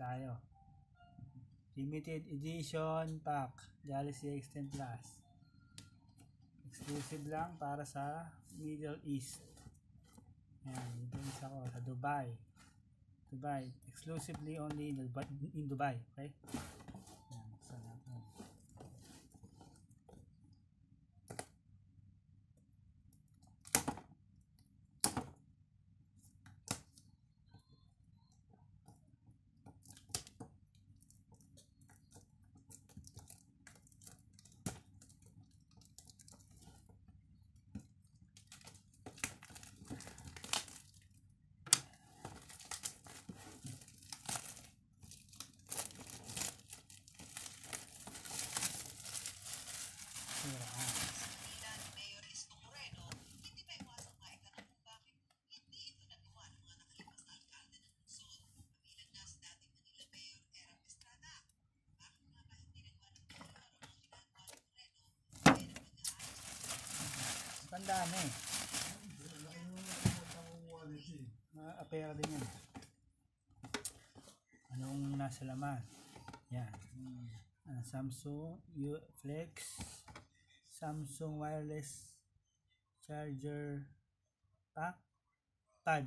tayo. Limited edition pack. Galaxy X10 Plus. Exclusive lang para sa Middle East. Yan, Middle East ako sa Dubai. Dubai. Exclusively only in Dubai. In Dubai okay? Eh. Mga apera din yan. Anong nasa laman? Yan. Ah, Samsung Flex Samsung wireless charger pack pad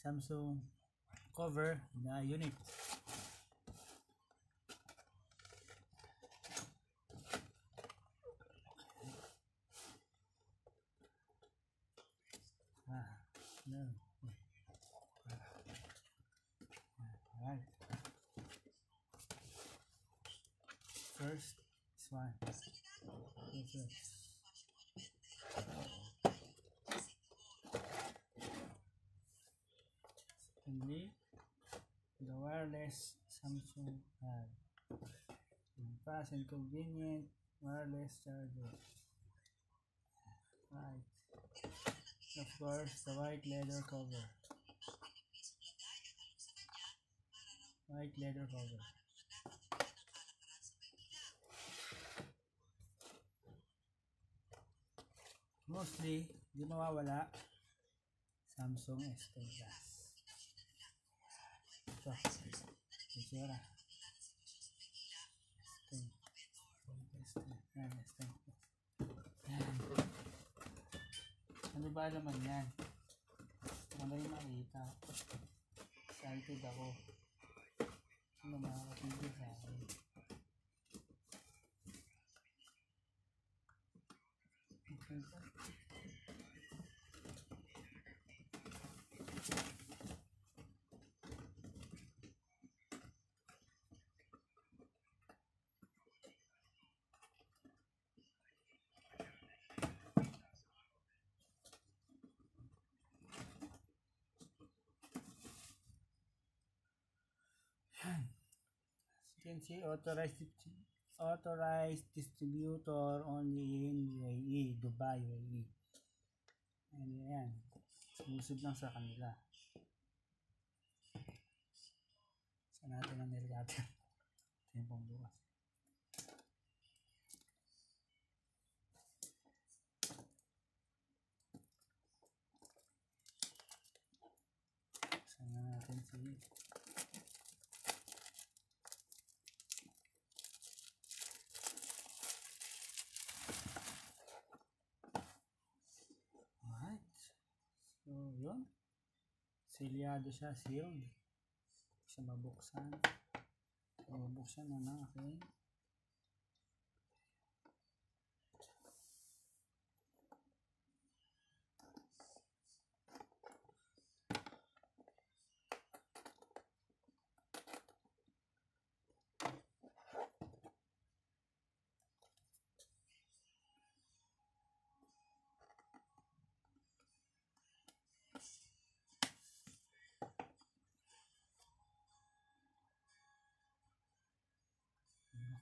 Samsung cover na unit no alright first this one this one. Secondly, the wireless Samsung uh, pad. Fast and convenient wireless charger. Of the white leather cover. White leather cover. Mostly, di mawawala Samsung S10 Plus. Ito. Itsura. S10. S10. Yan, S10 Ano ba naman yan? Wala yung makita. Excited ako. Ano makakatigil sa akin? Okay can see, authorized authorized distributor only in UAE, Dubai, UAE. Ayan, yan. Exclusive lang sa kanila. Sa natin ang nilgatin. Ito yung pangbukas. Sana natin si Alright. So, yun. Silyado siya, sealed. Hindi siya mabuksan. So, mabuksan na natin.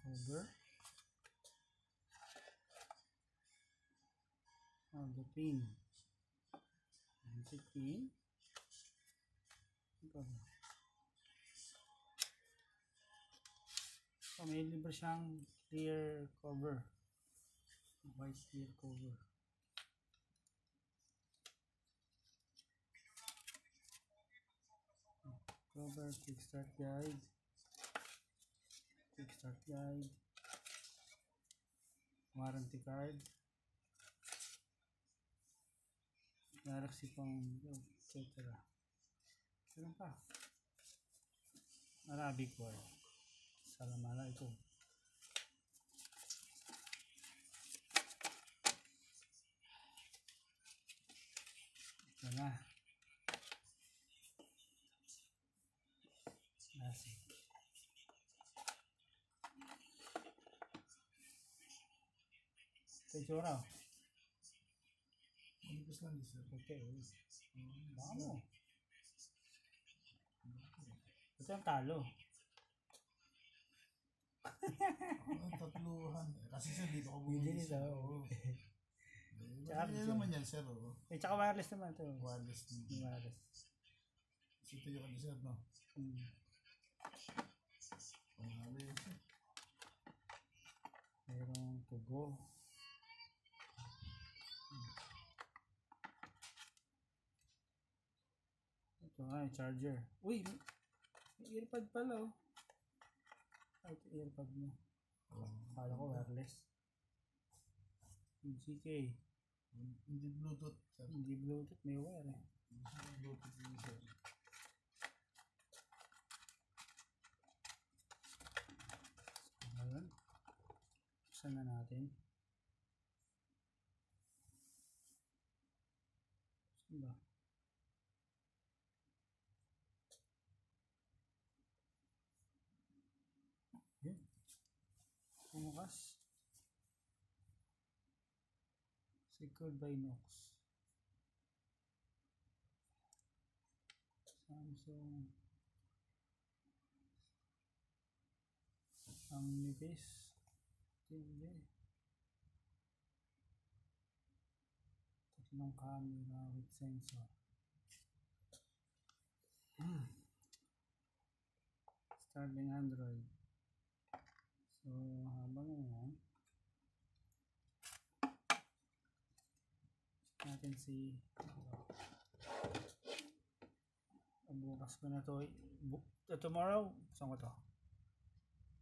Cover. Oh, the pin. Si pin. Ito. So, may libre siyang clear cover. White clear cover. Cover, kickstart guide. Quick start guide, warranty card, Galaxy phone, etc. Meron pa. Arabic word. Salamala ito. Ito na. Nasi. Ito yung tsura, oh. Manipis lang din sir. Okay. Baka mo. Ito ang talo. Ah, tatluhan. Kasi sir, dito ko Hindi bumili nito. sir. Oo. Charge. Charge. naman yan sir. Oh. Eh, tsaka wireless naman ito. Wireless. Yung wireless. Kasi ito yung ano sir, no? Hmm. Sir. Merong tugo. Ito nga, yung charger. Uy, may, earpod pala oh. Ay, ito earpod mo. Akala ko wireless. CK. Hindi Bluetooth sir. Hindi Bluetooth, may wire eh. Hindi Bluetooth yun sir. Ayun. Buksan na natin. Saan ba? Yun. Pumukas. Secured by Nox. Samsung. Ang nipis. Hindi. Tatlong camera with sensor. Hmm. Starting Android. So, habang yan, check natin si bukas ko na to. Bu- tomorrow, saan ko to?